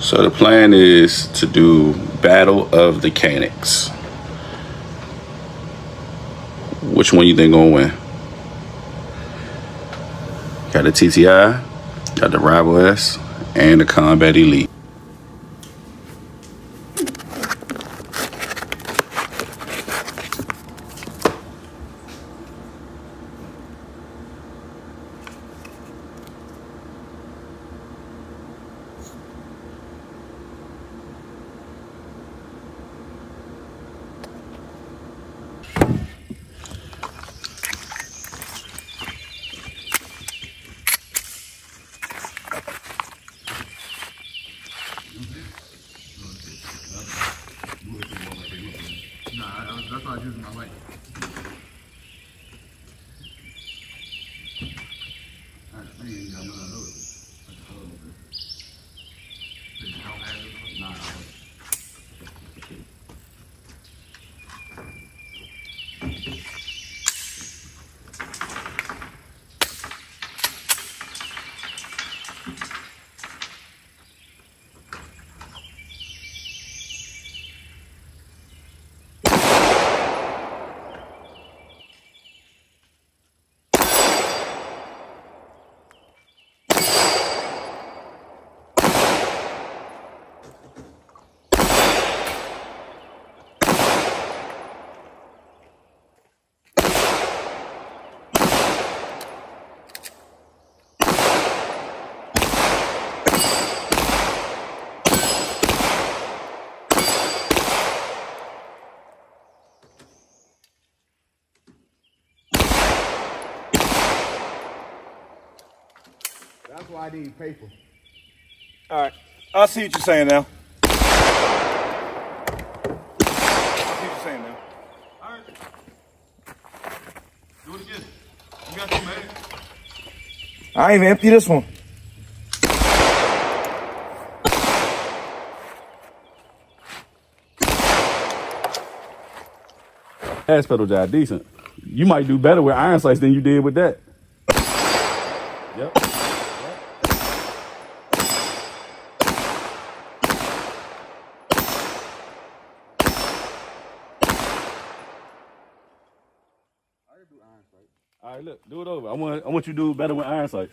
So the plan is to do Battle of the Caniks. Which one you think gonna win? Got the TTI, got the Rival S, and the Combat Elite. あ、いいんだな。That's why I need paper. All right. I see what you're saying now. I see what you're saying now. All right. Do it again. You got two, man. I ain't even empty this one. Gas pedal job decent. You might do better with iron sights than you did with that. Yep. All right, look, do it over. I want, I want you to do better with iron sights.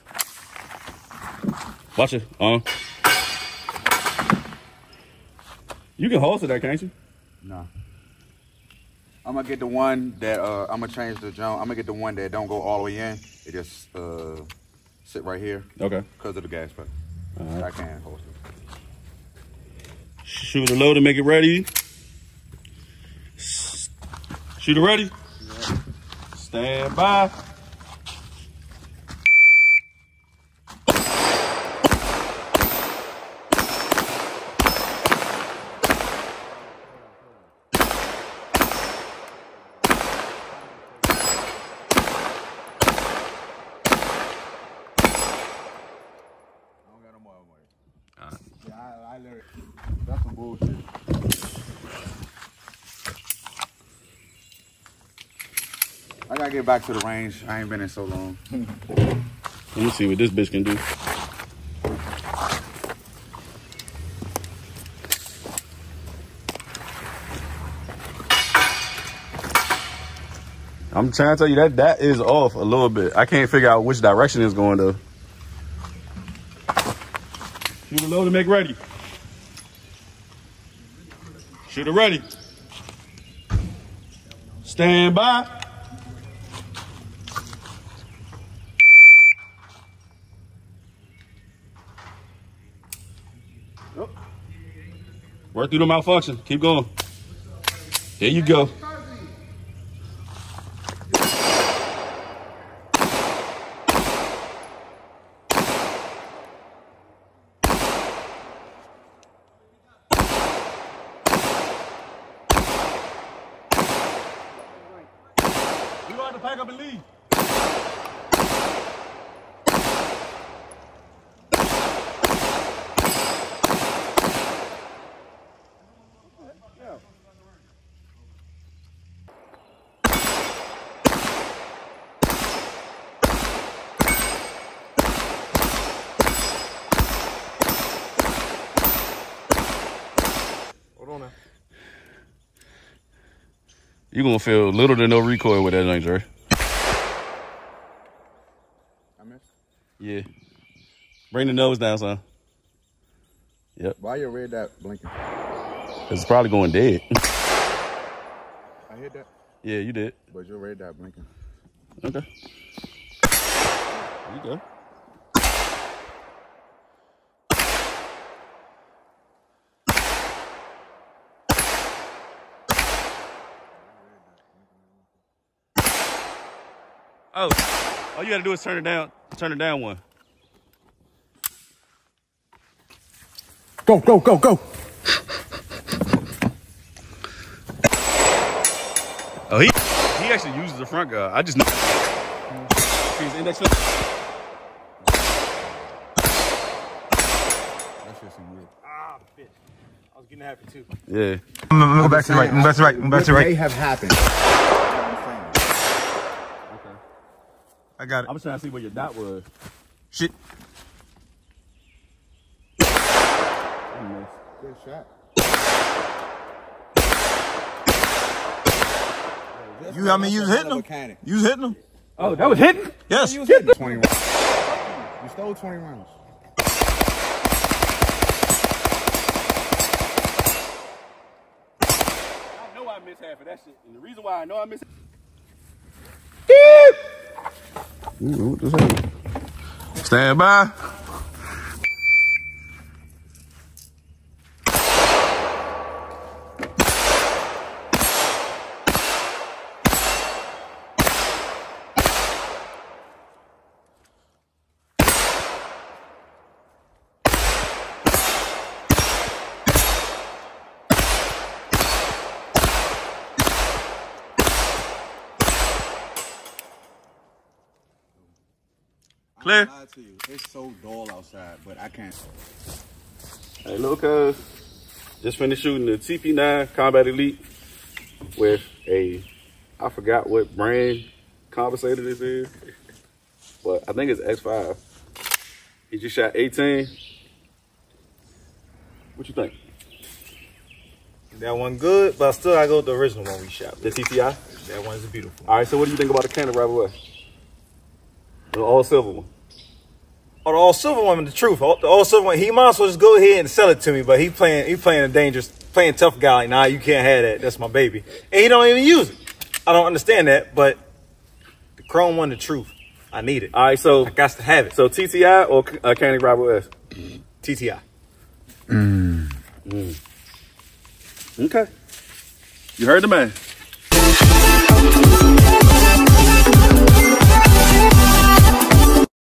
Watch it. Um, you can hold to that, can't you? Nah. I'm gonna get the one that uh, I'm gonna change the jump. I'm gonna get the one that don't go all the way in. It just uh, sit right here Okay. because of the gas pedal. I can't hold it. Shoot a load and make it ready. Shoot it ready. Stand by. I don't got no more money. Yeah, I, I. That's some bullshit. I gotta get back to the range. I ain't been in so long. Let me see what this bitch can do. I'm trying to tell you that that is off a little bit. I can't figure out which direction it's going to. Shoot a load and make ready. Shoot it ready. Stand by. Work through the malfunction. Keep going. There you go. You don't to pack up and leave. You gonna feel little to no recoil with that thing, Dre. I missed. Yeah. Bring the nose down, son. Yep. Why your red dot blinking? Cause It's probably going dead. I hit that, yeah, you did. but your red dot blinking. Okay. There you go. Oh, all you gotta do is turn it down. Turn it down one. Go, go, go, go. Oh, he he actually uses the front guard. I just know. His index finger- That shit seem weird. Ah, bitch. I was getting happy too. Yeah. I'm gonna go back to the right. I'm back to the right. I'm back to the What may have happened. I'm Okay. I got it. I was trying to see where your dot was. Shit. I missed. Good shot. You, I mean, you was hitting them. You was hitting them. Oh, that was hitting. Yes. you 20 rounds. You stole 20 rounds. I know I missed half of that shit. And the reason why I know I missed Stand by. Clear. I lie to you. It's so dull outside, but I can't. Hey, look, cuz. Just finished shooting the TP9 Combat Elite with a, I forgot what brand compensator this is, but I think it's X5. He just shot 18. What you think? That one good, but still I go with the original one we shot. The TTI? That one's beautiful. All right, so what do you think about the Canik right away? The all silver one. Oh, the all silver one, the truth. All- The all silver one, he might as well just go ahead and sell it to me, but he playing, he playing a dangerous, playing tough guy. Like, nah, you can't have that. That's my baby, and he don't even use it. I don't understand that, but the chrome one, the truth. I need it. All right, so I got to have it. so TTI or uh, Canik Rival S? TTI. Mm. Mm. Okay. You heard the man.